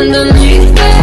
underneath